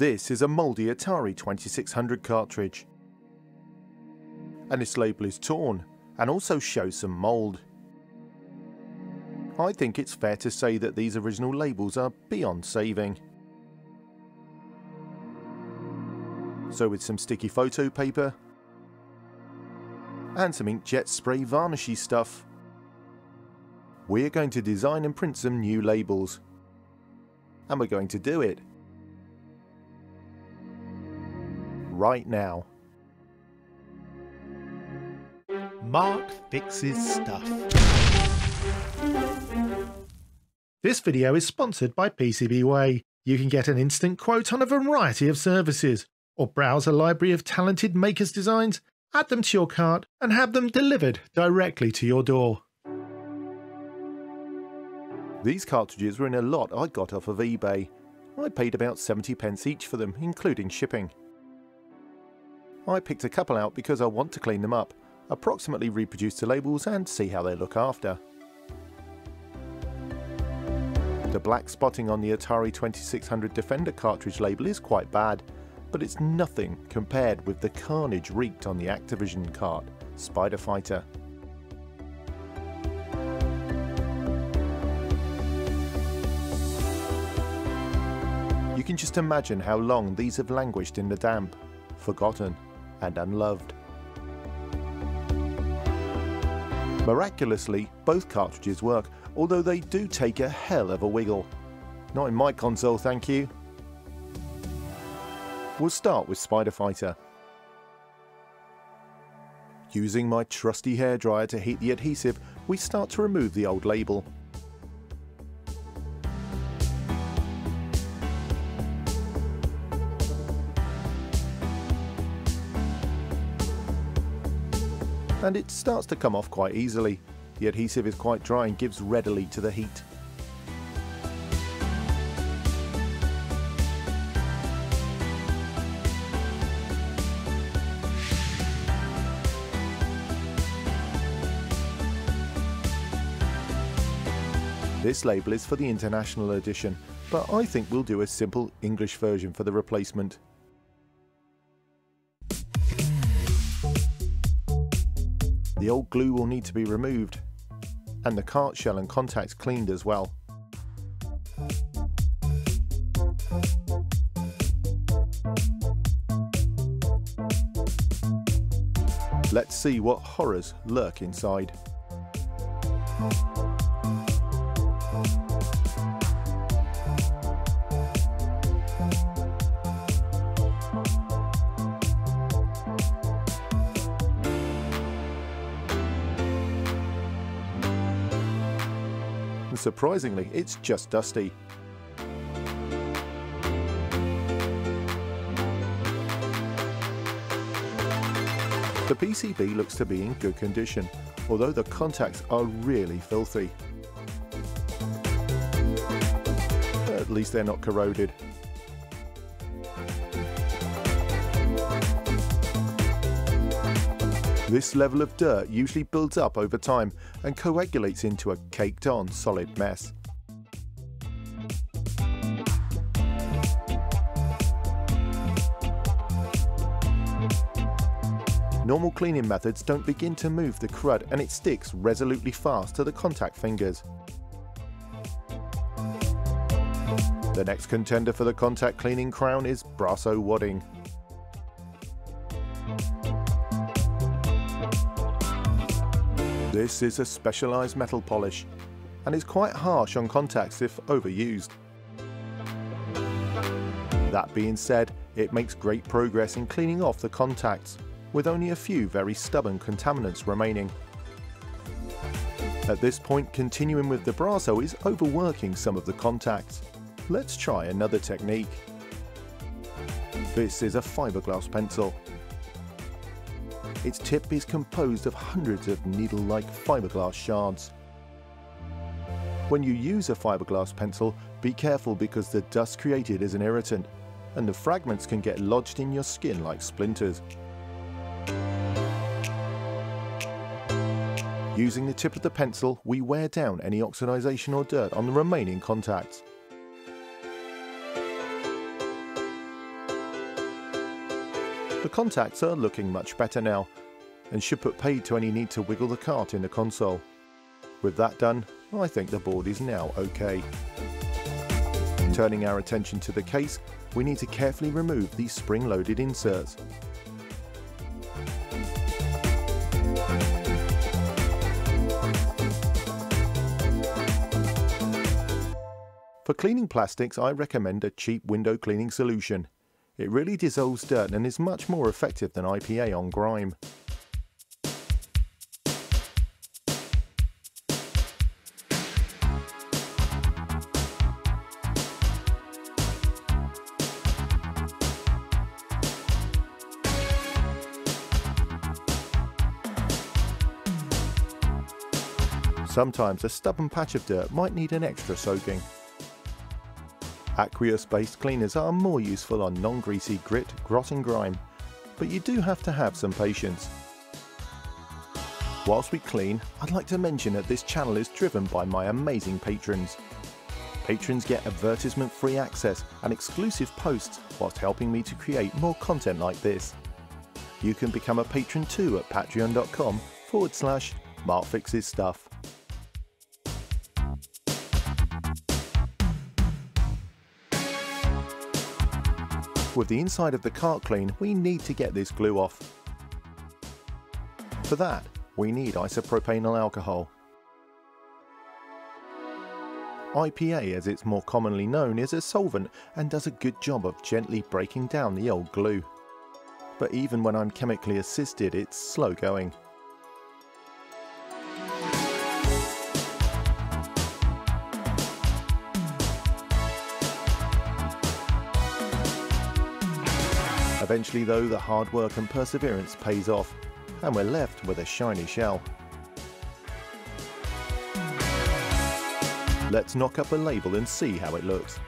This is a mouldy Atari 2600 cartridge. And its label is torn and also shows some mould. I think it's fair to say that these original labels are beyond saving. So with some sticky photo paper and some inkjet spray varnishy stuff, we're going to design and print some new labels. And we're going to do it right now. Mark fixes stuff. This video is sponsored by PCBWay. You can get an instant quote on a variety of services, or browse a library of talented makers' designs, add them to your cart, and have them delivered directly to your door. These cartridges were in a lot I got off of eBay. I paid about 70 pence each for them, including shipping. I picked a couple out because I want to clean them up, approximately reproduce the labels and see how they look after. The black spotting on the Atari 2600 Defender cartridge label is quite bad, but it's nothing compared with the carnage wreaked on the Activision cart, Spider Fighter. You can just imagine how long these have languished in the damp, forgotten and unloved. Miraculously, both cartridges work, although they do take a hell of a wiggle. Not in my console, thank you. We'll start with Spider Fighter. Using my trusty hairdryer to heat the adhesive, we start to remove the old label. And it starts to come off quite easily. The adhesive is quite dry and gives readily to the heat. This label is for the international edition, but I think we'll do a simple English version for the replacement. The old glue will need to be removed, and the cart shell and contacts cleaned as well. Let's see what horrors lurk inside. Surprisingly, it's just dusty. The PCB looks to be in good condition, although the contacts are really filthy. At least they're not corroded. This level of dirt usually builds up over time and coagulates into a caked on solid mess. Normal cleaning methods don't begin to move the crud and it sticks resolutely fast to the contact fingers. The next contender for the contact cleaning crown is Brasso wadding. This is a specialised metal polish and is quite harsh on contacts if overused. That being said, it makes great progress in cleaning off the contacts, with only a few very stubborn contaminants remaining. At this point, continuing with the Brasso is overworking some of the contacts. Let's try another technique. This is a fiberglass pencil, its tip is composed of hundreds of needle-like fiberglass shards. When you use a fiberglass pencil, be careful because the dust created is an irritant, and the fragments can get lodged in your skin like splinters. Using the tip of the pencil, we wear down any oxidization or dirt on the remaining contacts. Contacts are looking much better now, and should put paid to any need to wiggle the cart in the console. With that done, I think the board is now okay. Turning our attention to the case, we need to carefully remove these spring-loaded inserts. For cleaning plastics, I recommend a cheap window cleaning solution. It really dissolves dirt and is much more effective than IPA on grime. Sometimes a stubborn patch of dirt might need an extra soaking. Aqueous based cleaners are more useful on non-greasy grit, grot and grime, but you do have to have some patience. Whilst we clean, I'd like to mention that this channel is driven by my amazing patrons. Patrons get advertisement free access and exclusive posts whilst helping me to create more content like this. You can become a patron too at patreon.com forward slash markfixesstuff. With the inside of the cart clean, we need to get this glue off. For that, we need isopropanol alcohol. IPA, as it's more commonly known, is a solvent and does a good job of gently breaking down the old glue. But even when I'm chemically assisted, it's slow going. Eventually though, the hard work and perseverance pays off, and we're left with a shiny shell. Let's knock up a label and see how it looks.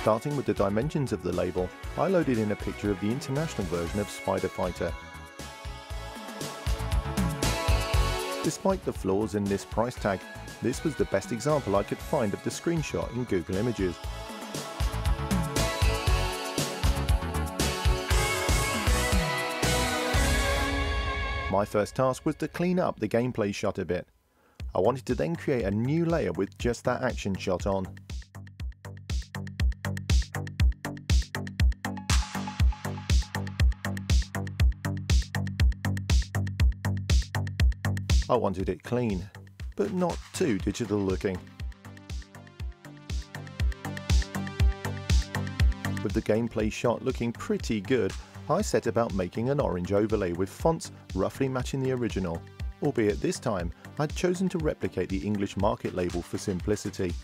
Starting with the dimensions of the label, I loaded in a picture of the international version of Spider Fighter. Despite the flaws in this price tag, this was the best example I could find of the screenshot in Google Images. My first task was to clean up the gameplay shot a bit. I wanted to then create a new layer with just that action shot on. I wanted it clean, but not too digital looking. With the gameplay shot looking pretty good, I set about making an orange overlay with fonts roughly matching the original, albeit this time I'd chosen to replicate the English market label for simplicity.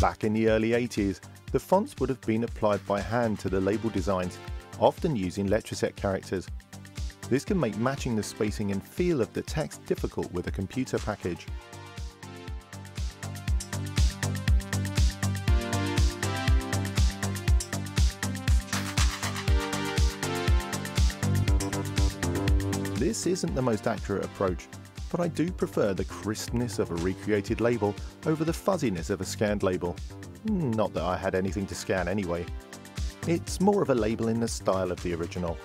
Back in the early 80s, the fonts would have been applied by hand to the label designs, often using Letraset characters this can make matching the spacing and feel of the text difficult with a computer package. This isn't the most accurate approach, but I do prefer the crispness of a recreated label over the fuzziness of a scanned label. Hmm, not that I had anything to scan anyway. It's more of a label in the style of the original.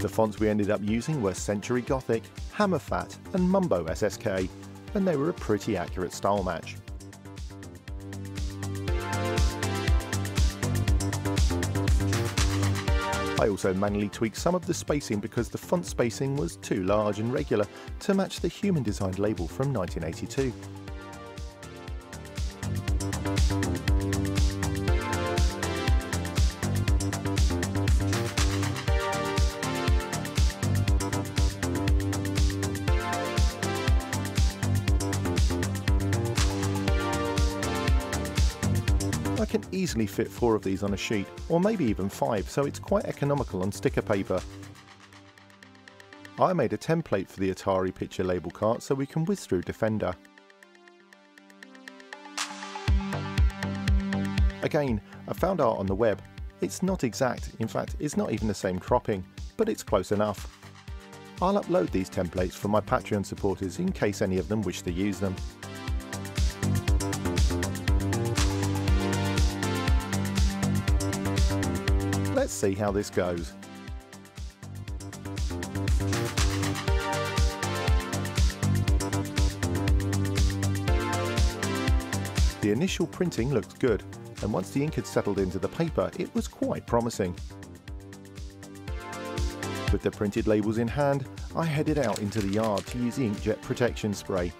The fonts we ended up using were Century Gothic, Hammerfat and Mumbo SSK, and they were a pretty accurate style match. I also manually tweaked some of the spacing because the font spacing was too large and regular to match the human designed label from 1982. Easily fit four of these on a sheet, or maybe even five, so it's quite economical on sticker paper. I made a template for the Atari picture label cart so we can whiz through Defender. Again, I found art on the web. It's not exact, in fact it's not even the same cropping, but it's close enough. I'll upload these templates for my Patreon supporters in case any of them wish to use them. Let's see how this goes. The initial printing looked good, and once the ink had settled into the paper, it was quite promising. With the printed labels in hand, I headed out into the yard to use inkjet protection spray.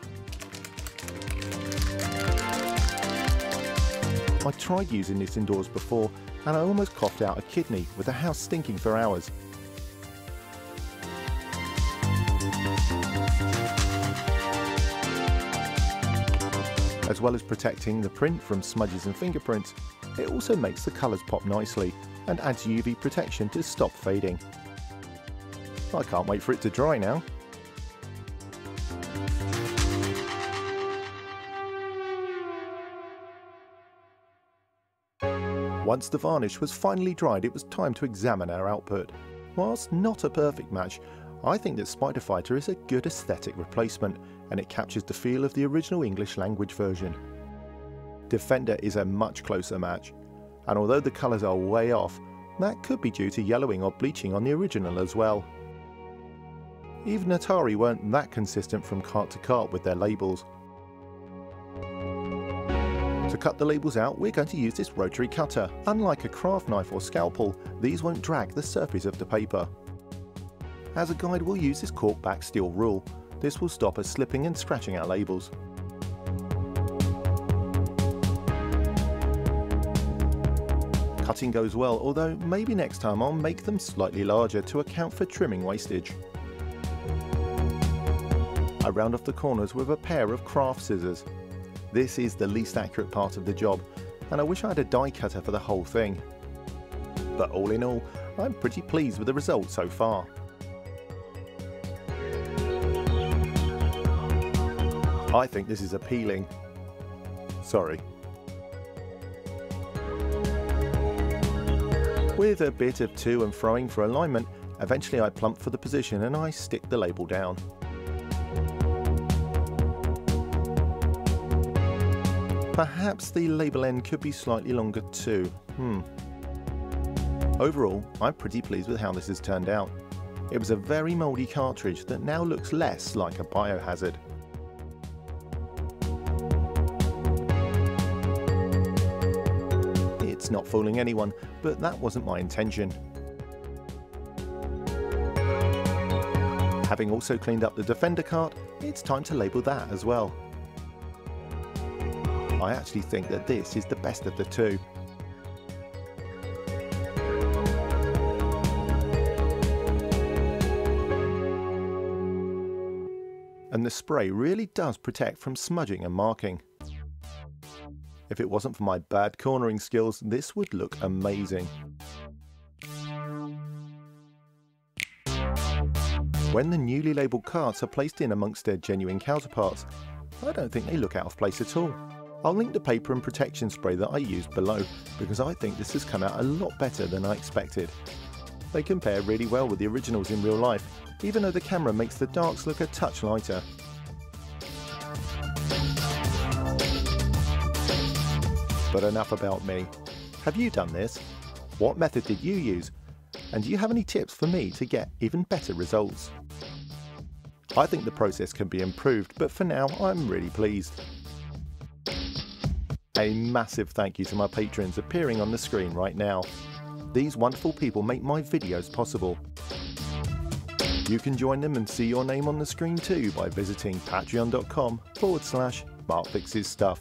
I tried using this indoors before and I almost coughed out a kidney with the house stinking for hours. As well as protecting the print from smudges and fingerprints, it also makes the colours pop nicely and adds UV protection to stop fading. I can't wait for it to dry now. Once the varnish was finally dried, it was time to examine our output. Whilst not a perfect match, I think that Spider Fighter is a good aesthetic replacement and it captures the feel of the original English language version. Defender is a much closer match, and although the colours are way off, that could be due to yellowing or bleaching on the original as well. Even Atari weren't that consistent from cart to cart with their labels. To cut the labels out, we're going to use this rotary cutter. Unlike a craft knife or scalpel, these won't drag the surface of the paper. As a guide, we'll use this cork back steel rule. This will stop us slipping and scratching our labels. Cutting goes well, although maybe next time I'll make them slightly larger to account for trimming wastage. I round off the corners with a pair of craft scissors. This is the least accurate part of the job, and I wish I had a die cutter for the whole thing. But all in all, I'm pretty pleased with the result so far. I think this is appealing. Sorry. With a bit of to and froing for alignment, eventually I plump for the position and I stick the label down. Perhaps the label end could be slightly longer too. Hmm. Overall, I'm pretty pleased with how this has turned out. It was a very mouldy cartridge that now looks less like a biohazard. It's not fooling anyone, but that wasn't my intention. Having also cleaned up the Defender cart, it's time to label that as well. I actually think that this is the best of the two. And the spray really does protect from smudging and marking. If it wasn't for my bad cornering skills, this would look amazing. When the newly labelled carts are placed in amongst their genuine counterparts, I don't think they look out of place at all. I'll link the paper and protection spray that I used below because I think this has come out a lot better than I expected. They compare really well with the originals in real life, even though the camera makes the darks look a touch lighter. But enough about me. Have you done this? What method did you use? And do you have any tips for me to get even better results? I think the process can be improved, but for now I'm really pleased. A massive thank you to my patrons appearing on the screen right now. These wonderful people make my videos possible. You can join them and see your name on the screen too by visiting patreon.com forward slash markfixesstuff.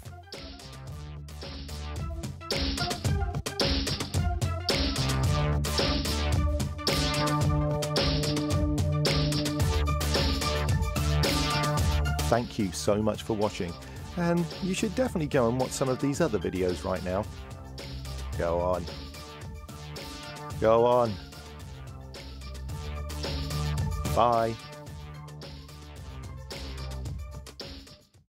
Thank you so much for watching and you should definitely go and watch some of these other videos right now. Go on. Go on. Bye.